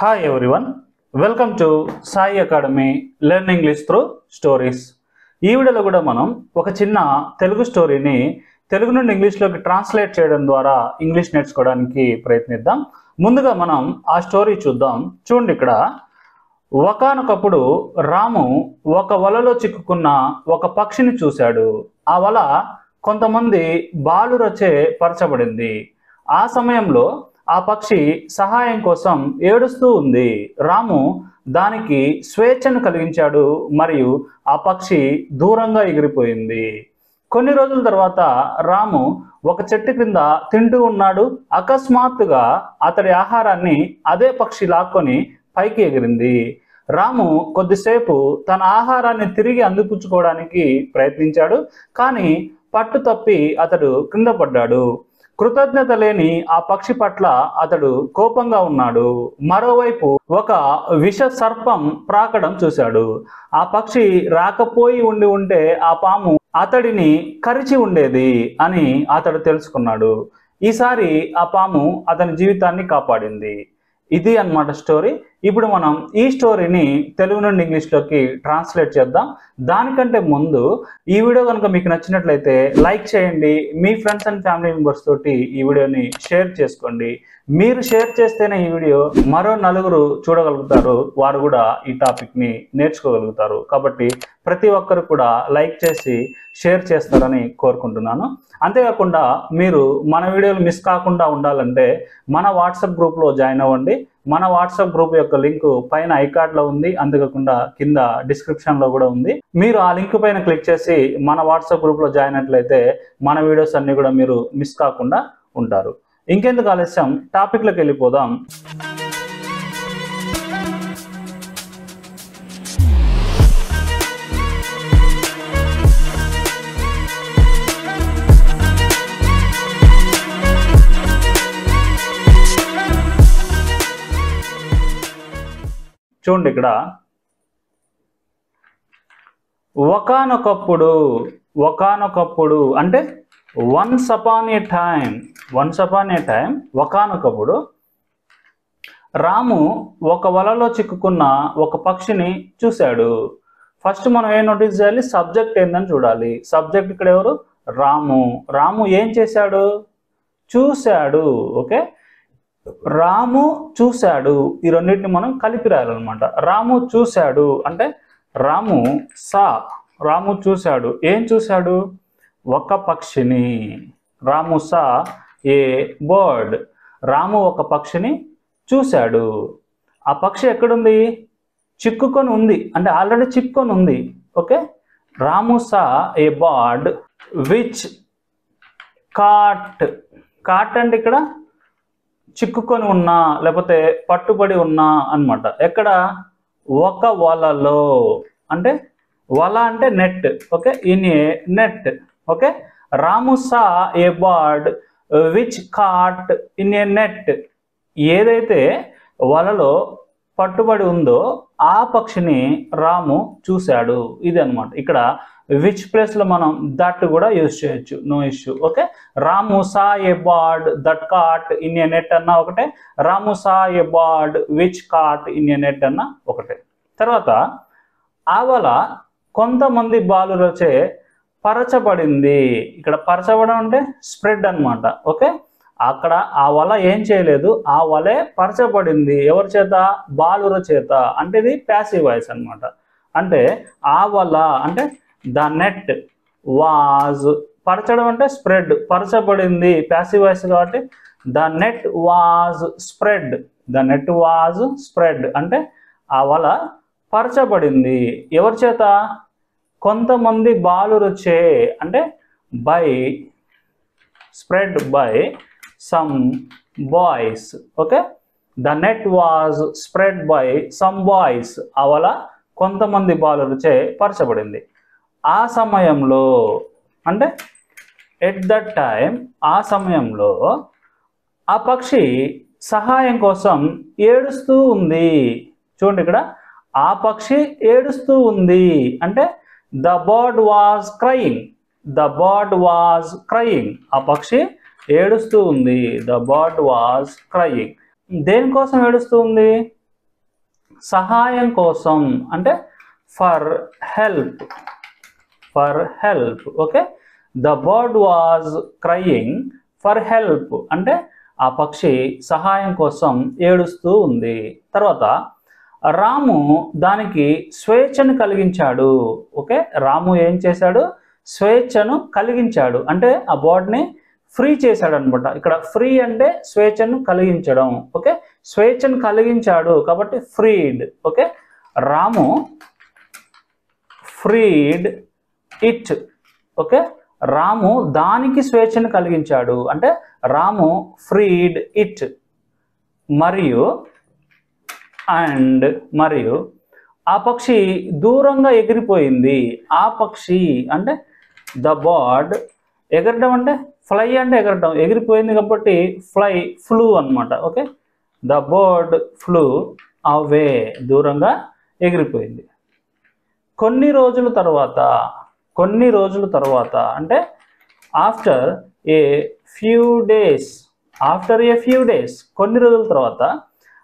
Hi everyone welcome to Sai academy learn English through stories ఈ వీడియోలో కూడా మనం ఒక చిన్న తెలుగు స్టోరీని తెలుగు నుండి ఇంగ్లీష్లోకి ట్రాన్స్లేట్ చేయడం ద్వారా ఇంగ్లీష్ నేర్చుకోవడానికి ప్రయత్నిద్దాం. ముందుగా మనం ఆ స్టోరీ చూద్దాం. చూడండి ఇక్కడ. ఒకానొకప్పుడు రాము ఒక వలలో చిక్కుకున్న ఒక పక్షిని చూశాడు. ఆ వల కొంతమంది బాలురచే పరచబడింది. ఆ సమయంలో ఆ పక్షి సహాయం కోసం ఏడుస్తూ ఉంది. రాము దానికి స్వేచ్ఛను కలిగించాడు మరియు ఆ పక్షి దూరంగా ఎగిరిపోయింది. కొన్ని రోజుల తర్వాత రాము ఒక చెట్టు క్రింద తింటూ ఉన్నాడు. అకస్మాత్తుగా అతడి ఆహారాన్ని అదే పక్షి లాక్కొని పైకి ఎగిరింది. రాము కొద్దిసేపు తన ఆహారాన్ని తిరిగి అందిపుచ్చుకోవడానికి ప్రయత్నించాడు. కానీ పట్టు తప్పి అతడు క్రింద పడ్డాడు. కృతజ్ఞత లేని ఆ పక్షి పట్ల అతడు కోపంగా ఉన్నాడు. మరోవైపు ఒక విష సర్పం ప్రాకడం చూశాడు. ఆ పక్షి రాకపోయి ఉండి ఉంటే ఆ పాము అతడిని కరిచి ఉండేది అని అతడు తెలుసుకున్నాడు. ఈసారి ఆ పాము అతని జీవితాన్ని కాపాడింది. ఇది అన్నమాట స్టోరీ. ఇప్పుడు మనం ఈ స్టోరీని తెలుగు నుండి ఇంగ్లీష్లోకి ట్రాన్స్లేట్ చేద్దాం. దానికంటే ముందు ఈ వీడియో కనుక మీకు నచ్చినట్లయితే లైక్ చేయండి. మీ ఫ్రెండ్స్ అండ్ ఫ్యామిలీ మెంబర్స్ తోటి ఈ వీడియోని షేర్ చేసుకోండి. మీరు షేర్ చేస్తేనే ఈ వీడియో మరో నలుగురు చూడగలుగుతారు. వారు కూడా ఈ టాపిక్ని నేర్చుకోగలుగుతారు. కాబట్టి ప్రతి ఒక్కరు కూడా లైక్ చేసి షేర్ చేస్తారని కోరుకుంటున్నాను. అంతేకాకుండా మీరు మన వీడియోలు మిస్ కాకుండా ఉండాలంటే మన వాట్సాప్ గ్రూప్లో జాయిన్ అవ్వండి. మన వాట్సాప్ గ్రూప్ యొక్క లింక్ పైన ఐకార్డ్లో ఉంది. అంతేకాకుండా కింద డిస్క్రిప్షన్లో కూడా ఉంది. మీరు ఆ లింక్ పైన క్లిక్ చేసి మన వాట్సాప్ గ్రూప్లో జాయిన్ అయినట్లయితే మన వీడియోస్ అన్ని కూడా మీరు మిస్ కాకుండా ఉంటారు. ఇంకెందుకు ఆలస్యం? టాపిక్లోకి వెళ్ళిపోదాం. చూడండి ఇక్కడ. ఒకనొకప్పుడు ఒకనొకప్పుడు అంటే once upon a time once upon a time ఒకనొకప్పుడు రాము ఒక వలలో చిక్కుకున్న ఒక పక్షిని చూశాడు. ఫస్ట్ మనం ఏం నోటీస్ చేయాలి? సబ్జెక్ట్ ఏందని చూడాలి. సబ్జెక్ట్ ఇక్కడ ఎవరు? రాము. రాము ఏం చేశాడు? చూశాడు. ఓకే రాము చూశాడు. ఈ రెండింటిని మనం కలిపి రాయాలన్నమాట. రాము చూశాడు అంటే రాము సా రాము చూశాడు. ఏం చూశాడు? ఒక పక్షిని. రాము సా ఏ బర్డ్. రాము ఒక పక్షిని చూశాడు. ఆ పక్షి ఎక్కడుంది? చిక్కుకొని ఉంది. అంటే ఆల్రెడీ చిక్కుకొని ఉంది. Okay? Ramu saw a bird. Which caught. Caught అంటే ఇక్కడ చిక్కుకొని ఉన్నా లేకపోతే పట్టుబడి ఉన్నా అన్నమాట. ఎక్కడ? ఒక వలలో. అంటే వల అంటే net okay? In a net okay? Ramu saw a bird which caught in a net. ఏదైతే వలలో పట్టుబడి ఉందో ఆ పక్షిని రాము చూశాడు. ఇది అన్నమాట ఇక్కడ విచ్ ప్లేస్లో మనం దట్ కూడా యూజ్ చేయొచ్చు? No issue okay Ramu saw a bird that caught in a net అన్న ఒకటే. Ramu saw a bird which caught in a net అన్న ఒకటే. తర్వాత ఆవల కొంతమంది బాలులచే పరచబడింది. ఇక్కడ పరచబడం అంటే స్ప్రెడ్ అనమాట ఓకే అక్కడ ఆ వల ఏం చేయలేదు. ఆ వలే పరచబడింది. ఎవరి చేత? బాలుర చేత. అంటే ఇది ప్యాసివ్ వాయిస్ అన్నమాట. అంటే ఆ వల అంటే ద నెట్ వాజ్ పరచడం అంటే స్ప్రెడ్ పరచబడింది ప్యాసివ్ వాయిస్ కాబట్టి the net was spread the net was spread అంటే ఆ వల పరచబడింది. ఎవరి చేత? కొంతమంది బాలురచే అంటే by spread by some boys okay? The net was spread by some boys ఆ వల కొంతమంది చే పరచబడింది. ఆ సమయంలో అంటే ఎట్ దట్ టైం ఆ సమయంలో ఆ పక్షి సహాయం కోసం ఏడుస్తూ ఉంది. చూడండి ఇక్కడ. ఆ పక్షి ఏడుస్తూ ఉంది. అంటే the bird was crying the bird was crying ఆ పక్షి ఏడుస్తూ ఉంది. ద బర్డ్ వాజ్ క్రయింగ్ దేనికోసం ఏడుస్తూ ఉంది? సహాయం కోసం. అంటే for help for help okay the bird was crying for help అంటే ఆ పక్షి సహాయం కోసం ఏడుస్తూ ఉంది. తర్వాత రాము దానికి స్వేచ్ఛను కలిగించాడు ఓకే? రాము ఏం చేశాడు? స్వేచ్ఛను కలిగించాడు. అంటే ఆ బర్డ్ని ఫ్రీ చేశాడు అనమాట ఇక్కడ ఫ్రీ అంటే స్వేచ్ఛను కలిగించడం ఓకే? స్వేచ్ఛను కలిగించాడు కాబట్టి freed okay? Ramu freed it. Okay? Ramu దానికి స్వేచ్ఛను కలిగించాడు. అంటే రాము ఫ్రీడ్ ఇట్. మరియు అండ్ మరియు ఆ పక్షి దూరంగా ఎగిరిపోయింది. ఆ పక్షి అంటే ద బర్డ్ ఎగరడం అంటే ఫ్లై అంటే ఎగరడం. ఎగిరిపోయింది కాబట్టి ఫ్లై ఫ్లూ అనమాట okay? The bird flew away దూరంగా ఎగిరిపోయింది. కొన్ని రోజుల తర్వాత కొన్ని రోజుల తర్వాత అంటే after a few days after a few days కొన్ని రోజుల తర్వాత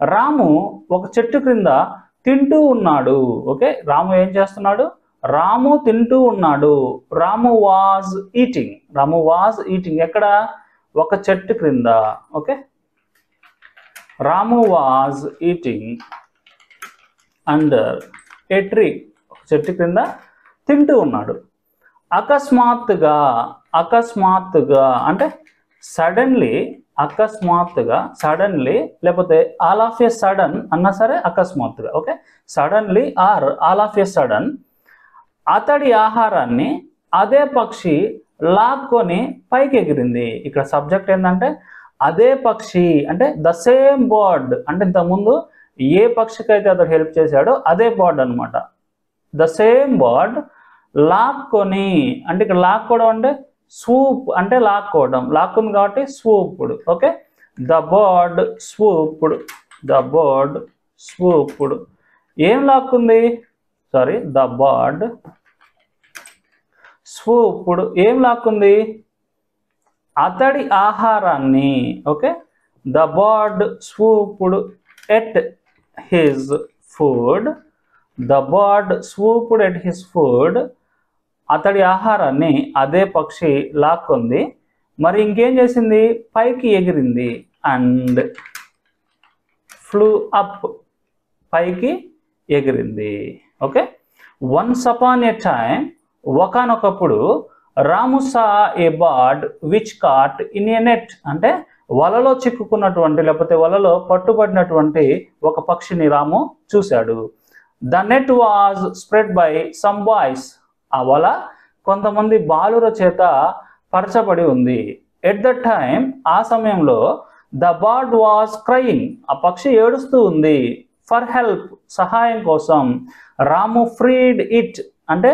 రాము ఒక చెట్టు క్రింద తింటూ ఉన్నాడు. ఓకే రాము ఏం చేస్తున్నాడు? రాము తింటూ ఉన్నాడు. Ramu was eating Ramu was eating ఎక్కడ? ఒక చెట్టు క్రింద. Okay Ramu was eating under a tree ఒక చెట్టు క్రింద తింటూ ఉన్నాడు. అకస్మాత్తుగా అకస్మాత్తుగా అంటే సడన్లీ అకస్మాత్తుగా సడన్లీ లేకపోతే ఆల్ ఆఫ్ ఏ సడన్ అన్నా సరే అకస్మాత్తుగా okay suddenly or all of a sudden అతడి ఆహారాన్ని అదే పక్షి లాక్కొని పైకి ఎగిరింది. ఇక్కడ సబ్జెక్ట్ ఏంటంటే అదే పక్షి అంటే ద సేమ్ బర్డ్ అంటే ఇంతకుముందు ఏ పక్షికైతే అతడు హెల్ప్ చేశాడో అదే బర్డ్ అనమాట ద సేమ్ బర్డ్ లాక్కొని అంటే ఇక్కడ లాక్కోవడం అంటే స్వూప్ అంటే లాక్కోవడం. లాక్కుంది కాబట్టి swooped okay? The bird swooped the bird swooped ఏం లాక్కుంది? సారీ ద బర్డ్ స్వూపుడు ఏం లాక్కుంది? అతడి ఆహారాన్ని okay? The bird swooped at his food. The bird swooped at his food. అతడి ఆహారాన్ని అదే పక్షి లాక్కుంది. మరి ఇంకేం చేసింది? పైకి ఎగిరింది అండ్ ఫ్లూ అప్ పైకి ఎగిరింది. Okay? Once upon a time ఒకనొకప్పుడు Ramu saw a bird which caught in a net. అంటే వలలో చిక్కుకున్నటువంటి లేకపోతే వలలో పట్టుబడినటువంటి ఒక పక్షిని రాము చూశాడు. The net was spread by some boys. ఆ వల కొంతమంది బాలుర చేత పరచబడి ఉంది. ఎట్ ద టైం ఆ సమయంలో ద బర్డ్ వాజ్ క్రయింగ్ ఆ పక్షి ఏడుస్తూ ఉంది. ఫర్ హెల్ప్ సహాయం కోసం రాము ఫ్రీడ్ ఇట్ అంటే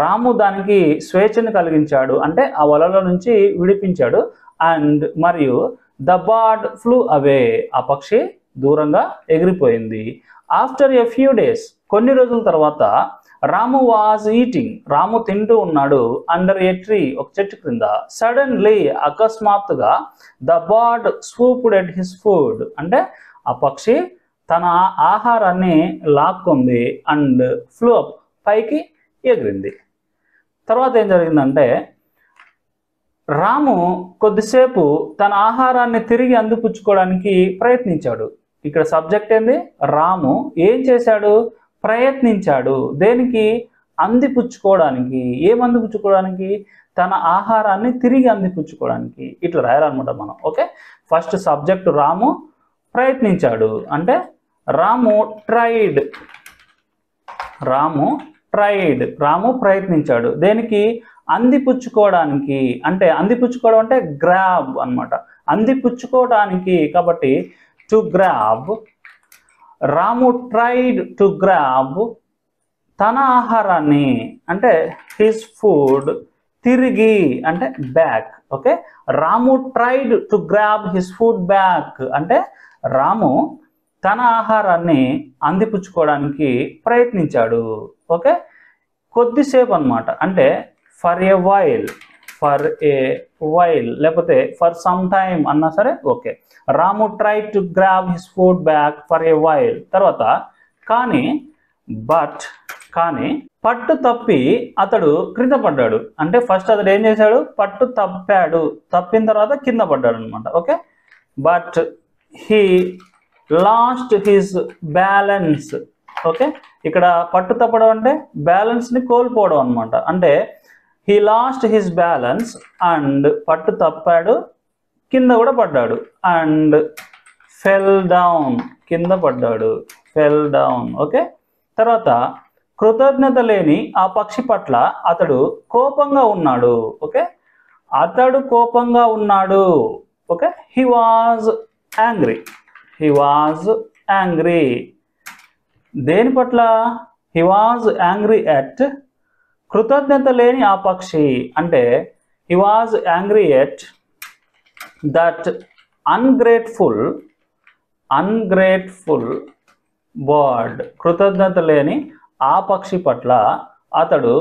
రాము దానికి స్వేచ్ఛను కలిగించాడు. అంటే ఆ వలలో నుంచి విడిపించాడు. అండ్ మరియు ద బర్డ్ ఫ్లూ అవే ఆ పక్షి దూరంగా ఎగిరిపోయింది. ఆఫ్టర్ ఎ ఫ్యూ డేస్ కొన్ని రోజుల తర్వాత రాము వాజ్ ఈటింగ్ రాము తింటూ ఉన్నాడు. అండర్ ఏ ట్రీ ఒక చెట్టు క్రింద. సడన్లీ అకస్మాత్తుగా the bird swooped at his food అంటే ఆ పక్షి తన ఆహారాన్ని లాక్కుంది అండ్ ఫ్లూ పైకి ఎగిరింది. తర్వాత ఏం జరిగిందంటే రాము కొద్దిసేపు తన ఆహారాన్ని తిరిగి అందిపుచ్చుకోవడానికి ప్రయత్నించాడు. ఇక్కడ సబ్జెక్ట్ ఏంది? రాము ఏం చేశాడు? ప్రయత్నించాడు. దేనికి? అందిపుచ్చుకోవడానికి ఏం అందిపుచ్చుకోవడానికి తన ఆహారాన్ని తిరిగి అందిపుచ్చుకోవడానికి ఇట్లా రాయాలన్నమాట మనం. ఓకే? ఫస్ట్ సబ్జెక్ట్ రాము ప్రయత్నించాడు. అంటే రాము ట్రైడ్. రాము ట్రైడ్. రాము ప్రయత్నించాడు. దేనికి? అందిపుచ్చుకోవడానికి అంటే అందిపుచ్చుకోవడం అంటే గ్రాబ్ అన్నమాట. అందిపుచ్చుకోవడానికి కాబట్టి to grab Ramu tried to grab తన ఆహారాన్ని అంటే హిస్ ఫుడ్ తిరిగి అంటే back okay Ramu tried to grab his food back అంటే రాము తన ఆహారాన్ని అందిపుచ్చుకోవడానికి ప్రయత్నించాడు ఓకే కొద్దిసేపు అన్నమాట అంటే for a while for a while లేకపోతే ఫర్ సమ్ టైమ్ అన్నా సరే okay Ramu try to grab his food back for a while తర్వాత కానీ బట్ కానీ పట్టు తప్పి అతడు క్రింద పడ్డాడు. అంటే ఫస్ట్ అతడు ఏం చేశాడు? పట్టు తప్పాడు. తప్పిన తర్వాత కింద పడ్డాడు అనమాట okay but he lost his balance okay ఇక్కడ పట్టు తప్పడం అంటే బ్యాలెన్స్ని కోల్పోవడం అనమాట అంటే he lost his balance and పట్టు తప్పాడు కింద కూడా పడ్డాడు. అండ్ ఫెల్ డౌన్ కింద పడ్డాడు. Fell down okay? తర్వాత కృతజ్ఞత లేని ఆ పక్షి పట్ల అతడు కోపంగా ఉన్నాడు ఓకే? అతడు కోపంగా ఉన్నాడు okay? He was angry he was angry దేని పట్ల? హీ వాజ్ యాంగ్రీ ఎట్ కృతజ్ఞత లేని ఆ పక్షి అంటే he was angry at that ungrateful ungrateful bird కృతజ్ఞత లేని ఆ పక్షి పట్ల అతడు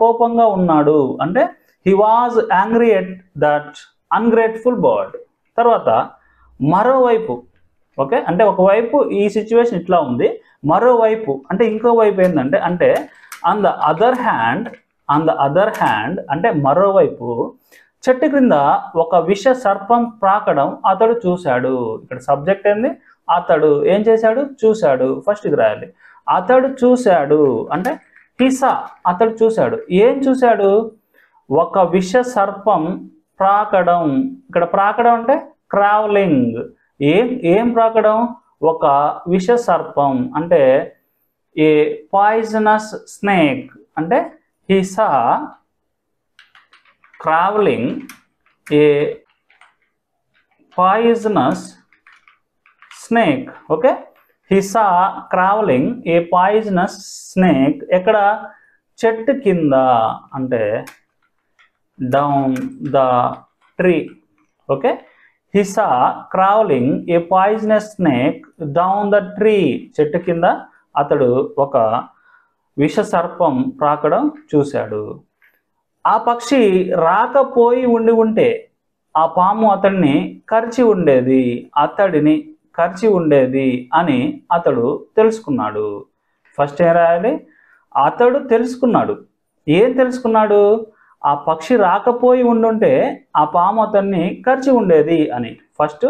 కోపంగా ఉన్నాడు. అంటే he was angry at that ungrateful bird తర్వాత మరోవైపు ఓకే? అంటే ఒకవైపు ఈ సిచ్యువేషన్ ఇట్లా ఉంది. మరోవైపు అంటే ఇంకో వైపు ఏంటంటే అంటే on the other hand on the other hand అంటే మరోవైపు చెట్టు క్రింద ఒక విష సర్పం ప్రాకడం అతడు చూశాడు. ఇక్కడ సబ్జెక్ట్ ఏంది? అతడు ఏం చేశాడు? చూశాడు. ఫస్ట్ ఇది రాయాలి. అతడు చూశాడు. అంటే హిసా అతడు చూశాడు. ఏం చూశాడు? ఒక విష సర్పం ప్రాకడం. ఇక్కడ ప్రాకడం అంటే క్రావలింగ్ ఏం ఏం ప్రాకడం? ఒక విష సర్పం. అంటే ఏ పాయిజనస్ స్నేక్ అంటే he saw travelling a poisonous snake okay he saw travelling a poisonous snake ఎక్కడ? చెట్టు కింద. అంటే down the tree okay he saw crawling a poisonous snake down the tree చెట్టు కింద అతడు ఒక విష సర్పం చూశాడు. ఆ పక్షి రాకపోయి ఉండి ఉంటే ఆ పాము అతడిని కరిచి ఉండేది అతడిని కరిచి ఉండేది అని అతడు తెలుసుకున్నాడు. ఫస్ట్ ఏం రాయాలి? అతడు తెలుసుకున్నాడు. ఏం తెలుసుకున్నాడు? ఆ పక్షి రాకపోయి ఉండుంటే ఆ పాము అతన్ని కరిచి ఉండేది అని. ఫస్ట్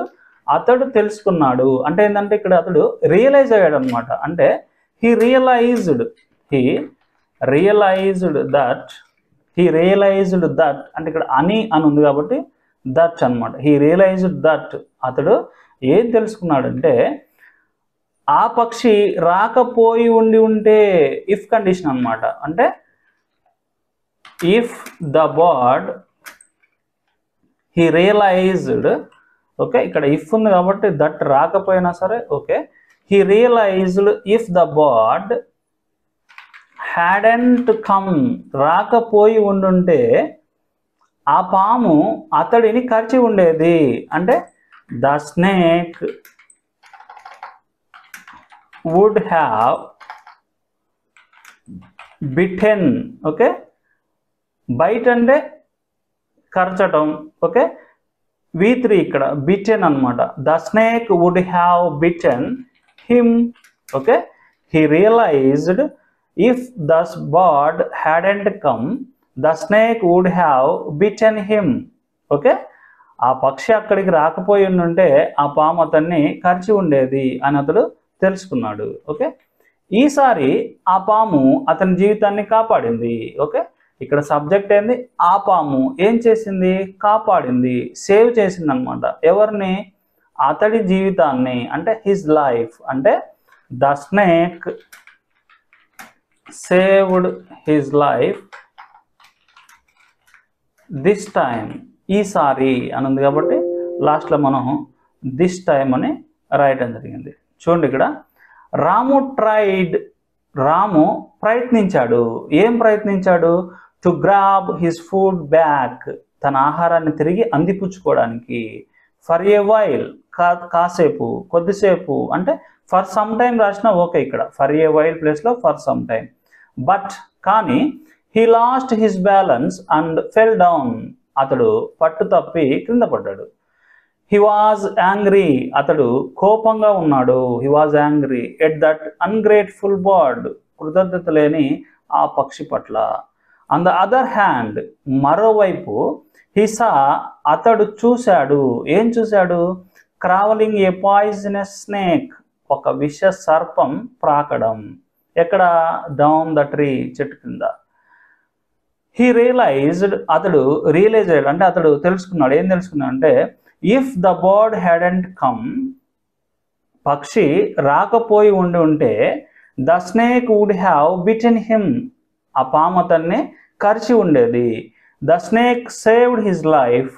అతడు తెలుసుకున్నాడు. అంటే ఏంటంటే ఇక్కడ అతడు రియలైజ్ అయ్యాడు అనమాట అంటే he realised he realised that he realised that అంటే ఇక్కడ అని అని ఉంది కాబట్టి దట్ అన్నమాట. హీ రియలైజ్డ్ దట్ అతడు ఏం తెలుసుకున్నాడంటే ఆ పక్షి రాకపోయి ఉండి ఉంటే ఇఫ్ కండిషన్ అనమాట అంటే if the bird he realised okay ఇక్కడ ఇఫ్ ఉంది కాబట్టి దట్ రాకపోయినా సరే okay he realised if the bird hadn't come రాకపోయి ఉండుంటే ఆ పాము అతడిని కరిచి ఉండేది. అంటే the snake would have bitten okay bite అంటే కరచటం ఓకే వి త్రీ ఇక్కడ బిటెన్ అనమాట the snake would have bitten him okay he realised if this bird had and come the snake would have bitten him okay ఆ పక్షి అక్కడికి రాకపోయి ఉంటే ఆ పాము అతన్ని కరిచి ఉండేది అని అతడు తెలుసుకున్నాడు ఓకే ఈసారి ఆ పాము అతని జీవితాన్ని కాపాడింది ఓకే ఇక్కడ సబ్జెక్ట్ ఏంది? ఆ పాము ఏం చేసింది? కాపాడింది సేవ్ చేసింది అనమాట ఎవరిని? అతడి జీవితాన్ని అంటే హిజ్ లైఫ్ అంటే the snake saved his life this time ఈసారి అని ఉంది కాబట్టి లాస్ట్లో మనం దిస్ టైం అని రాయటం జరిగింది. చూడండి ఇక్కడ. రాము ట్రైడ్ రాము ప్రయత్నించాడు. ఏం ప్రయత్నించాడు? To grab his food back తన ఆహారాన్ని తిరిగి అందిపుచ్చుకోవడానికి. ఫర్ ఏ వైల్ కా కాసేపు కొద్దిసేపు అంటే ఫర్ సమ్ టైం రాసిన ఓకే ఇక్కడ. ఫర్ ఏ వైల్ ప్లేస్లో ఫర్ సమ్ టైం బట్ కానీ he lost his balance and fell down అతడు పట్టు తప్పి క్రింద పడ్డాడు. హీ వాజ్ యాంగ్రీ అతడు కోపంగా ఉన్నాడు. He was angry at that ungrateful bird కృతజ్ఞత లేని ఆ పక్షి పట్ల. ఆన్ ద అదర్ హ్యాండ్ మరోవైపు హిసా అతడు చూశాడు. ఏం చూశాడు? క్రావలింగ్ ఏ పాయిజనస్ స్నేక్ ఒక విష సర్పం ప్రాకడం. ఎక్కడ? డౌన్ ద ట్రీ చెట్టు కింద. హీ రియలైజ్డ్ అతడు రియలైజ్ అయ్యాడు అంటే అతడు తెలుసుకున్నాడు. ఏం తెలుసుకున్నాడు అంటే if the bird hadn't come పక్షి రాకపోయి ఉండి ఉంటే the snake would have bitten him ఆ పాము అతన్ని కరిచి ఉండేది. The snake saved his life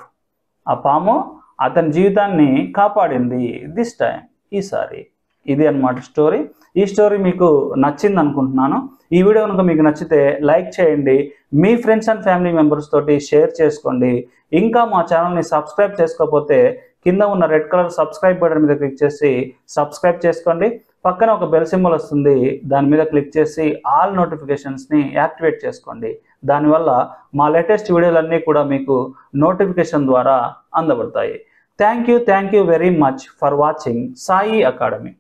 ఆ పాము అతని జీవితాన్ని కాపాడింది దిస్ టైం ఈసారి ఇది అన్నమాట స్టోరీ ఈ స్టోరీ మీకు నచ్చింది అనుకుంటున్నాను. ఈ వీడియో కనుక మీకు నచ్చితే లైక్ చేయండి. మీ ఫ్రెండ్స్ అండ్ ఫ్యామిలీ మెంబర్స్ తోటి షేర్ చేసుకోండి. ఇంకా మా ఛానల్ని సబ్స్క్రైబ్ చేసుకోకపోతే కింద ఉన్న రెడ్ కలర్ సబ్స్క్రైబ్ బటన్ మీద క్లిక్ చేసి సబ్స్క్రైబ్ చేసుకోండి. పక్కన ఒక బెల్ సింబల్ వస్తుంది. దాని మీద క్లిక్ చేసి ఆల్ నోటిఫికేషన్స్ని యాక్టివేట్ చేసుకోండి. దానివల్ల మా లేటెస్ట్ వీడియోలన్నీ కూడా మీకు నోటిఫికేషన్ ద్వారా అందబడతాయి. Thank you thank you very much for watching Sai academy